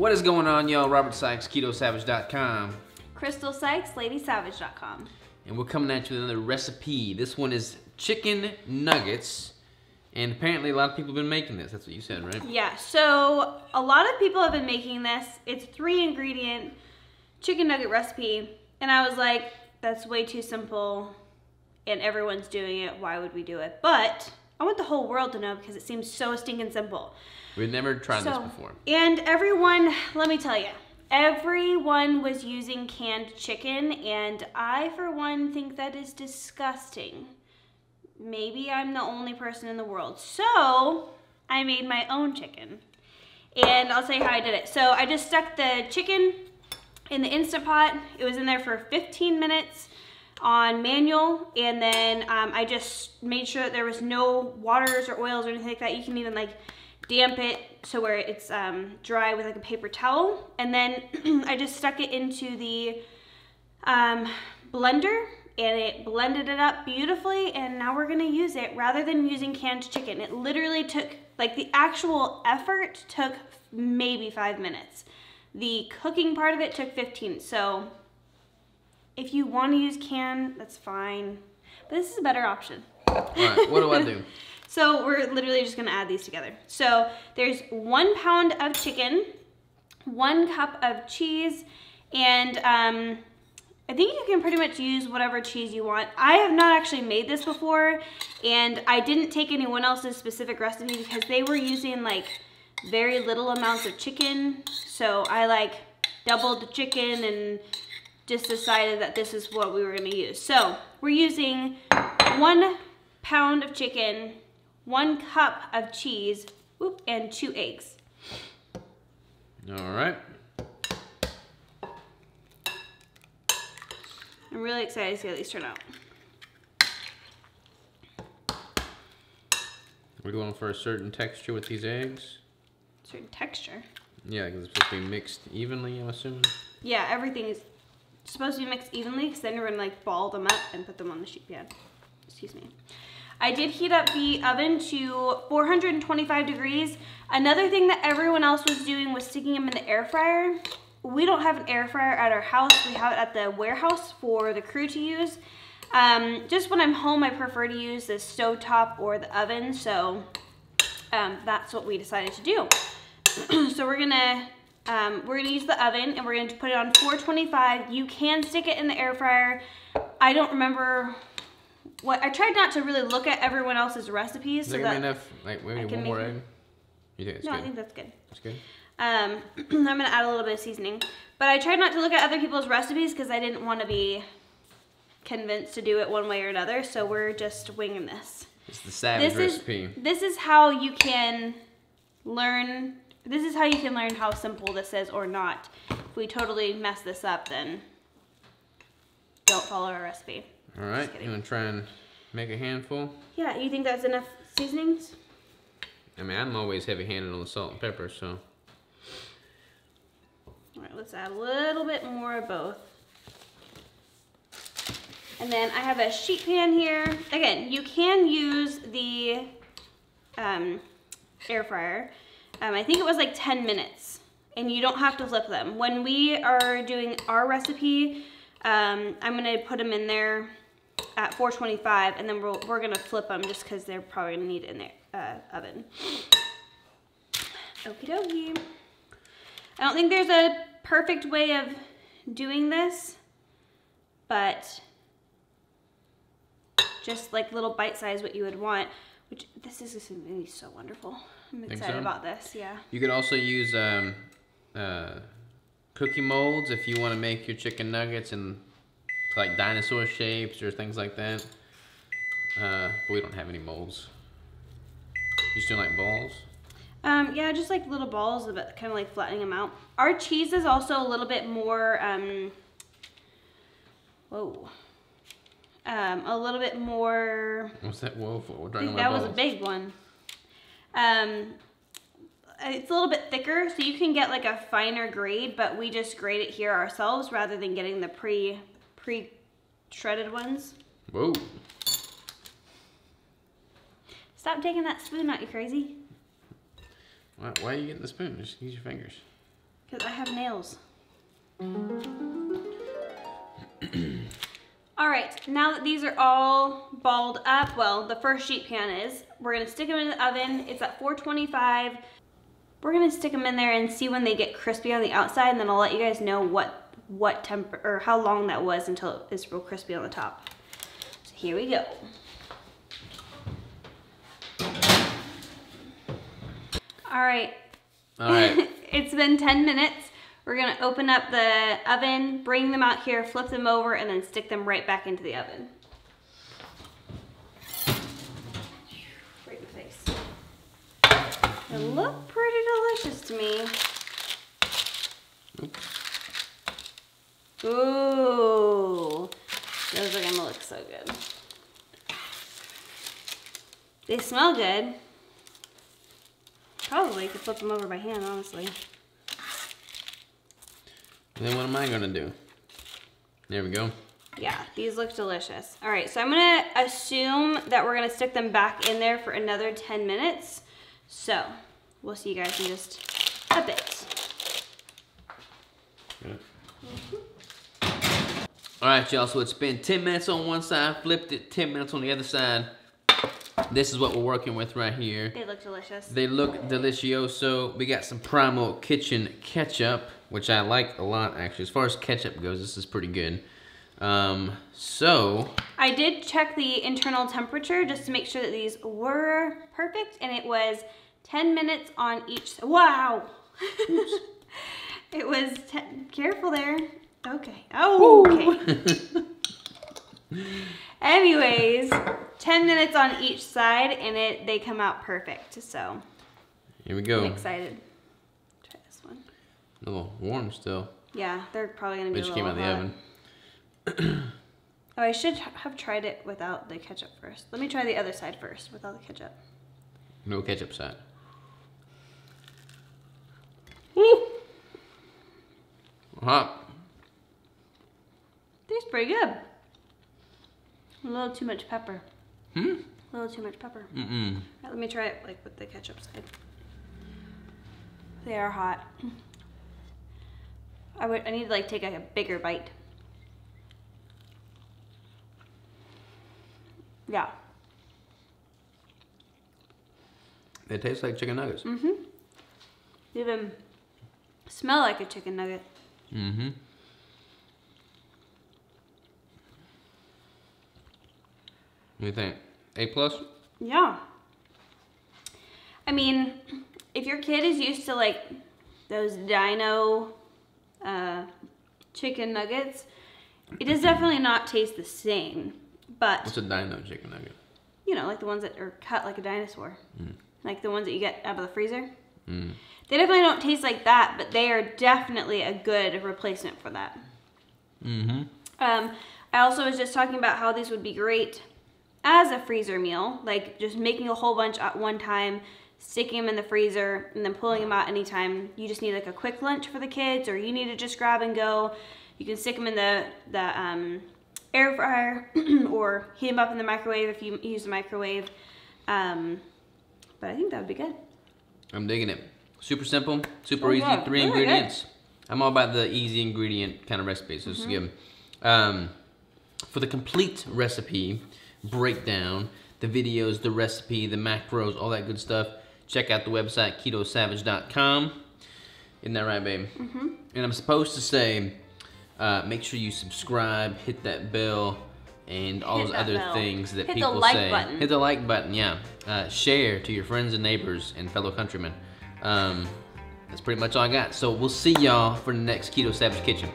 What is going on, y'all? Robert Sikes, KetoSavage.com. Crystal Sikes, LadySavage.com. And we're coming at you with another recipe. This one is chicken nuggets. And apparently a lot of people have been making this. That's what you said, right? Yeah, so a lot of people have been making this. It's three ingredient chicken nugget recipe. And I was like, that's way too simple. And everyone's doing it. Why would we do it? But I want the whole world to know because it seems so stinking simple. We've never tried So- this before. And everyone, let me tell you, everyone was using canned chicken, and I, for one, think that is disgusting. Maybe I'm the only person in the world. So I made my own chicken. And I'll tell you how I did it. So I just stuck the chicken in the Instant Pot. It was in there for 15 minutes on manual. And then um, I just made sure that there was no waters or oils or anything like that. You can even like damp it so where it's um, dry with like a paper towel. And then I just stuck it into the um, blender and it blended it up beautifully and now we're gonna use it rather than using canned chicken. It literally took, like the actual effort took maybe five minutes. The cooking part of it took 15. So if you wanna use can, that's fine. But this is a better option. All right, what do I do? So we're literally just gonna add these together. So there's one pound of chicken, one cup of cheese, and um, I think you can pretty much use whatever cheese you want. I have not actually made this before, and I didn't take anyone else's specific recipe because they were using like very little amounts of chicken. So I like doubled the chicken and just decided that this is what we were gonna use. So we're using one pound of chicken, one cup of cheese, whoop, and two eggs. All right. I'm really excited to see how these turn out. We're going for a certain texture with these eggs. Certain texture. Yeah, because it's supposed to be mixed evenly, I'm assuming. Yeah, everything is supposed to be mixed evenly because then you're gonna like ball them up and put them on the sheet pan. Excuse me. I did heat up the oven to 425 degrees. Another thing that everyone else was doing was sticking them in the air fryer. We don't have an air fryer at our house. We have it at the warehouse for the crew to use. Um, just when I'm home, I prefer to use the stovetop or the oven. So um, that's what we decided to do. so we're gonna um, we're gonna use the oven and we're gonna put it on 425. You can stick it in the air fryer. I don't remember what I tried not to really look at everyone else's recipes. Is So that enough? Like maybe one more egg? You think it's no, I think that's good. That's good. Um, I'm gonna add a little bit of seasoning, but I tried not to look at other people's recipes because I didn't want to be convinced to do it one way or another. So we're just winging this. It's the savage This is recipe. this is how you can learn. This is how you can learn how simple this is or not. If we totally mess this up, then don't follow our recipe. All right, you want to try and make a handful? Yeah, you think that's enough seasonings? I mean, I'm always heavy-handed on the salt and pepper, so All right, let's add a little bit more of both. And then I have a sheet pan here. Again, you can use the um, air fryer. Um, I think it was like 10 minutes and you don't have to flip them. When we are doing our recipe, um, I'm gonna put them in there at 425 and then we're, we're gonna flip them just cause they're probably gonna need in the uh, oven. Okie dokie. I don't think there's a perfect way of doing this, but just like little bite size what you would want, which this is just gonna be so wonderful. I'm excited so? about this, yeah. you could also use um, uh, cookie molds if you want to make your chicken nuggets in like dinosaur shapes or things like that. Uh, but we don't have any molds. You still like balls? Um, yeah, just like little balls, but kind of like flattening them out. Our cheese is also a little bit more, um, whoa, um, a little bit more What's that? Whoa, for? we're I talking think about that was a big one. Um, it's a little bit thicker, so you can get like a finer grade, but we just grade it here ourselves rather than getting the pre pre shredded ones. Whoa. Stop taking that spoon out, you crazy. Why, why are you getting the spoon? Just use your fingers. Because I have nails. all right, now that these are all balled up, well, the first sheet pan is, we're gonna stick them in the oven. It's at 425. We're gonna stick them in there and see when they get crispy on the outside, and then I'll let you guys know what what temp or how long that was until it's real crispy on the top. So here we go. All right. All right. it's been 10 minutes. We're gonna open up the oven, bring them out here, flip them over, and then stick them right back into the oven. They look pretty delicious to me. Ooh, those are gonna look so good. They smell good. Probably could flip them over by hand, honestly. Then what am I gonna do? There we go. Yeah, these look delicious. All right, so I'm gonna assume that we're gonna stick them back in there for another 10 minutes. So, we'll see you guys in just a bit. All right, y'all, so it's been 10 minutes on one side, flipped it, 10 minutes on the other side. This is what we're working with right here. They look delicious. They look delicioso. We got some Primal Kitchen ketchup, which I like a lot, actually. As far as ketchup goes, this is pretty good. Um, so... I did check the internal temperature just to make sure that these were perfect, and it was 10 minutes on each. Wow! it was, careful there. Okay. Oh, okay. Anyways, 10 minutes on each side and it they come out perfect. So, here we go. I'm excited. Try this one. A little warm still. Yeah, they're probably going to be They a just came out hot. the oven. Oh, I should have tried it without the ketchup first. Let me try the other side first without the ketchup. No ketchup side. Woo! Hot. Tastes pretty good. A little too much pepper. Hmm? A little too much pepper. Mm-mm. Alright, let me try it like with the ketchup side. They are hot. I would. I need to like take like, a bigger bite. Yeah. They taste like chicken nuggets. Mm-hmm. They even smell like a chicken nugget. Mm-hmm. What do you think? A plus? Yeah. I mean, if your kid is used to like those dino uh, chicken nuggets, it does definitely not taste the same. But What's a dino chicken nugget? you know, like the ones that are cut like a dinosaur, like the ones that you get out of the freezer. Mm. They definitely don't taste like that, but they are definitely a good replacement for that. Mm-hmm. Um, I also was just talking about how these would be great as a freezer meal, like just making a whole bunch at one time, sticking them in the freezer, and then pulling them out anytime you just need like a quick lunch for the kids, or you need to just grab and go. You can stick them in the the um, air fryer or heat them up in the microwave if you use the microwave. Um, but I think that would be good. I'm digging it. Super simple, super Oh, easy, yeah. three Really good. ingredients. I'm all about the easy ingredient kind of recipes, so this is good. Um, for the complete recipe breakdown, the videos, the recipe, the macros, all that good stuff, check out the website ketosavage.com. Isn't that right, babe? Mm-hmm. And I'm supposed to say, uh, make sure you subscribe, hit that bell, and all Hit those other bell. things that Hit the people like say. button. Hit the like button, yeah. Uh, share to your friends and neighbors and fellow countrymen. Um, that's pretty much all I got. So we'll see y'all for the next Keto Savage Kitchen.